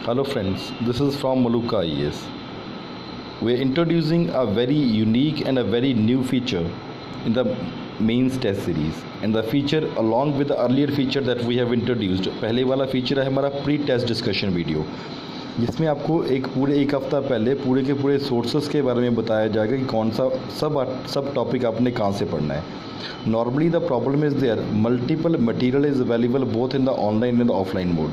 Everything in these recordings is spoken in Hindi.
Hello friends, this is from Maluka IAS. We are introducing a very unique and a very new feature in the mains test series and the feature along with the earlier feature that we have introduced पहले वाला feature है हमारा प्री टेस्ट डिस्कशन वीडियो जिसमें आपको एक पूरे एक हफ़्ता पहले पूरे के पूरे सोर्सेस के बारे में बताया जाएगा कि कौन सा सब सब टॉपिक आपने कहाँ से पढ़ना है। Normally the problem is there multiple material is available both in the online and offline mode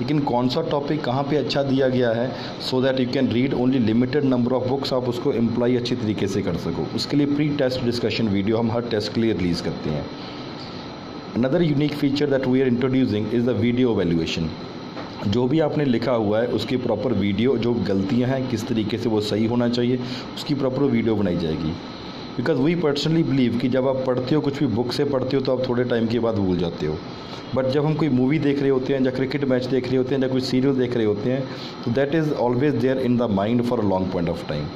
लेकिन कौन सा टॉपिक कहाँ पे अच्छा दिया गया है so that you can read only limited number of books आप उसको एम्प्लॉय अच्छी तरीके से कर सको। उसके लिए प्री टेस्ट डिस्कशन वीडियो हम हर टेस्ट के लिए रिलीज़ करते हैं। Another unique feature that we are introducing is the video valuation जो भी आपने लिखा हुआ है, उसकी प्रॉपर वीडियो जो गलतियाँ हैं, किस तरीके से वो सही होना चाहिए, उसकी प्रॉपर वीडियो बनाई जाएगी। बिकॉज़ वी पर्सनली बिलीव कि जब आप पढ़ते हो कुछ भी बुक से पढ़ते हो तो आप थोड़े टाइम के बाद भूल जाते हो। बट जब हम कोई मूवी देख रहे होते हैं या क्रिकेट मैच देख रहे होते हैं या कोई सीरियल देख रहे होते हैं तो that is always there in the mind for a long point of time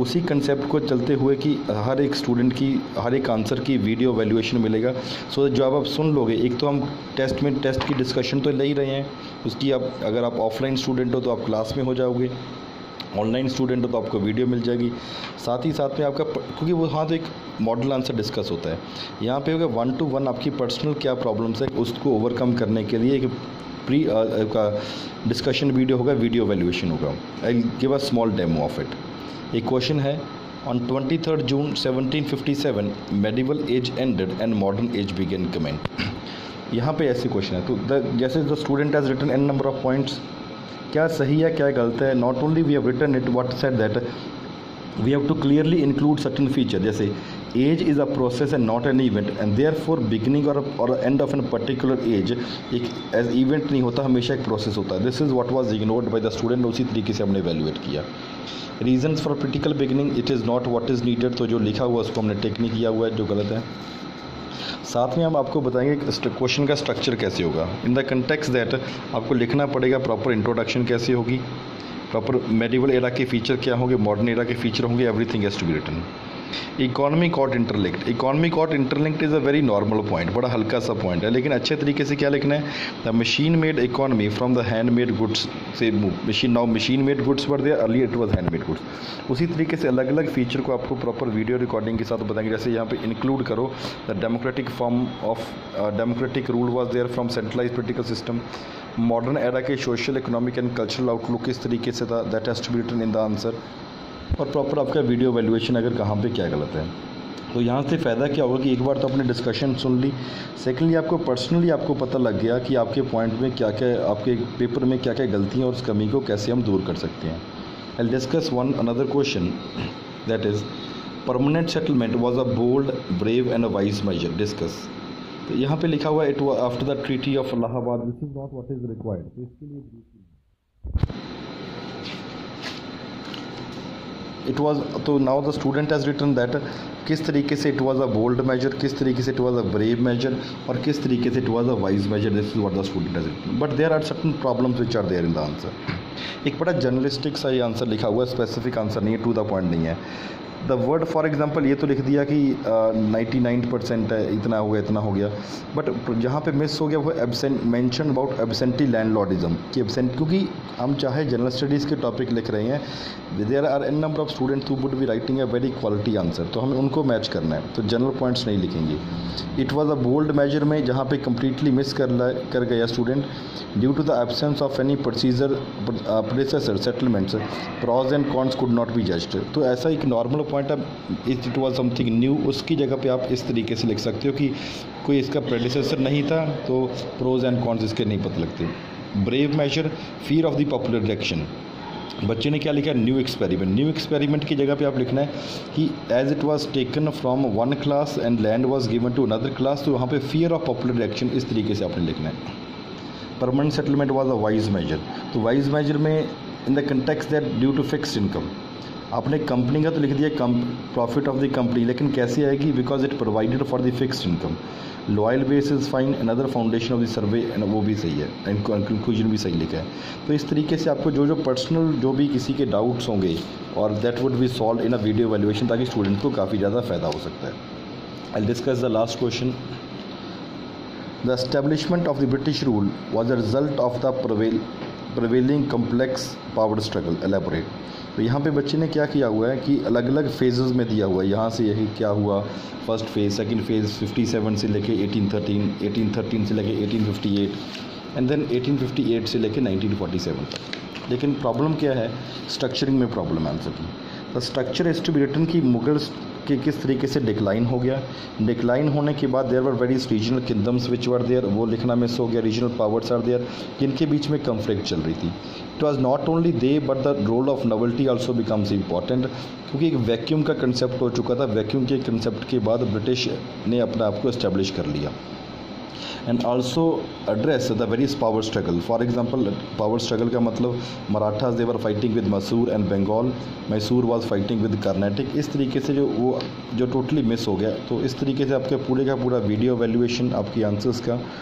उसी कंसेप्ट को चलते हुए कि हर एक स्टूडेंट की हर एक आंसर की वीडियो वैल्यूएशन मिलेगा। सो so, जो आप सुन लोगे एक तो हम टेस्ट में टेस्ट की डिस्कशन तो ले ही रहे हैं। उसकी आप अगर आप ऑफलाइन स्टूडेंट हो तो आप क्लास में हो जाओगे। ऑनलाइन स्टूडेंट हो तो आपको वीडियो मिल जाएगी। साथ ही साथ में आपका क्योंकि वो हाँ तो एक मॉडल आंसर डिस्कस होता है। यहाँ पे होगा वन टू वन आपकी पर्सनल क्या प्रॉब्लम्स है उसको ओवरकम करने के लिए एक प्री का डिस्कशन वीडियो होगा वीडियो वैल्यूएशन होगा। I give a small demo of it एक क्वेश्चन है on On 23rd June 1757, medieval age ended and modern age began comment. यहाँ पे ऐसे क्वेश्चन है। तो द जैसे the student has written an number of points क्या सही है क्या गलत है? Not only we have return it what set that we have to clearly include certain feature जैसे age is a process and not an event and there for beginning और end of an particular age एक एज इवेंट नहीं होता, हमेशा एक प्रोसेस होता है। This is what was ignored by the student उसी तरीके से हमने वैल्यूएट किया। Reasons for critical beginning it is not what is needed तो जो लिखा हुआ उसको हमने टेक नहीं किया हुआ है, जो गलत है। साथ में हम आपको बताएँगे क्वेश्चन का स्ट्रक्चर कैसे होगा। इन द कंटेक्स दैट आपको लिखना पड़ेगा प्रॉपर इंट्रोडक्शन कैसे होगी प्रॉपर मेडिवल एरा के फीचर क्या होंगे मॉडर्न एरा के फीचर होंगे everything has to be written economy got interlinked economy got interlinked is a very normal point बड़ा हल्का सा पॉइंट है, लेकिन अच्छे तरीके से क्या लिखना है? The machine made economy from the hand made goods से machine now machine made goods were there early it was hand made goods उसी तरीके से अलग अलग फीचर को आपको प्रॉपर वीडियो रिकॉर्डिंग के साथ बताएँगे। जैसे यहाँ पे इंक्लूड करो the democratic form of democratic rule was there from centralise political system modern era के social economic and cultural outlook किस तरीके से था? That has to be written in the answer और प्रॉपर आपका वीडियो वैल्यूएशन अगर कहाँ पे क्या गलत है। तो यहाँ से फ़ायदा क्या होगा कि एक बार तो आपने डिस्कशन सुन ली। सेकेंडली आपको पर्सनली आपको पता लग गया कि आपके पॉइंट में क्या क्या, आपके पेपर में क्या क्या गलतियाँ और उस कमी को कैसे हम दूर कर सकते हैं। I discuss one another question that is permanent settlement was a bold brave and a wise measure discuss तो यहाँ पे लिखा हुआ it after the treaty of Allahabad this is not what is required इसके लिए इट वॉज़ तो now the student has written that किस तरीके से it was a bold measure किस तरीके से it was a brave measure और किस तरीके से it was a wise measure this is what the student has written but there are certain problems which are there in the answer एक बड़ा जर्नलिस्टिक सा ये आंसर लिखा हुआ है स्पेसिफिक आंसर नहीं है टू द पॉइंट नहीं है। द वर्ड फॉर एग्ज़ाम्पल ये तो लिख दिया कि नाइन्टी नाइन परसेंट है, इतना हो गया, इतना हो गया। बट जहाँ पे मिस हो गया, वो absent mention about absentee landlordism कि एबसेंट क्योंकि हम चाहे जनरल स्टडीज़ के टॉपिक लिख रहे हैं there are an number of students who would be writing a very quality answer तो हमें उनको मैच करना है तो जनरल पॉइंट्स नहीं लिखेंगे। It was a bold measure में जहाँ पे कम्प्लीटली मिस कर कर गया student due to the absence of any procedure processor settlements pros and cons could not be just तो ऐसा एक नॉर्मल पॉइंट अब इट वॉज़ समथिंग न्यू उसकी जगह पे आप इस तरीके से लिख सकते हो कि कोई इसका प्रेडिसेसर नहीं था तो प्रोज एंड कॉन्स इसके नहीं पता लगते। Brave measure fear of the popular reaction बच्चे ने क्या लिखा न्यू एक्सपेरिमेंट न्यू एक्सपेरिमेंट की जगह पे आप लिखना है कि as it was taken from one class and land was given to another class तो वहाँ पे फियर ऑफ़ पॉपुलर रिएक्शन इस तरीके से आपने लिखना है। Permanent settlement was a wise measure तो वाइज मेजर में in the context that due to fixed income आपने कंपनी का तो लिख दिया प्रॉफिट ऑफ़ द कंपनी लेकिन कैसे आएगी? Because it provided for the fixed income loyal base is fine another foundation of the survey वो भी सही है एंड कंक्लूजन भी सही लिखा है। तो इस तरीके से आपको जो जो पर्सनल जो भी किसी के डाउट्स होंगे और that would be solve in a video valuation ताकि स्टूडेंट को काफ़ी ज़्यादा फ़ायदा हो सकता है। I discuss the last question The establishment of the British rule was a result of the prevail, prevailing complex power struggle elaborate तो यहाँ पे बच्चे ने क्या किया हुआ है कि अलग अलग फेजेस में दिया हुआ है। यहाँ से यही क्या हुआ? फ़र्स्ट फ़ेज़ सेकंड फ़ेज़ 57 से लेके 1813 1813 से लेके 1858 एंड देन 1858 से लेके 1947 तक। लेकिन प्रॉब्लम क्या है? स्ट्रक्चरिंग में प्रॉब्लम है आंसर की the structure is to be की मुगल के किस तरीके से डिक्लाइन हो गया। डिक्लाइन होने के बाद there were varies regional kingdoms which were there वो लिखना मिस हो गया रीजनल पावर्स आर देयर जिनके बीच में कंफ्लिक्ट चल रही थी। It was not only they but the role of novelty also becomes important क्योंकि एक वैक्यूम का कंसेप्ट हो चुका था। वैक्यूम के कंसेप्ट के बाद ब्रिटिश ने अपने आप को इस्टेब्लिश कर लिया। And also address the various power struggle for example power struggle का मतलब Marathas they were fighting with Mysore and Bengal Mysore was fighting with Carnatic इस तरीके से जो वो, जो टोटली मिस हो गया तो इस तरीके से आपके पूरे का पूरा वीडियो वैल्यूएशन आपकी आंसर्स का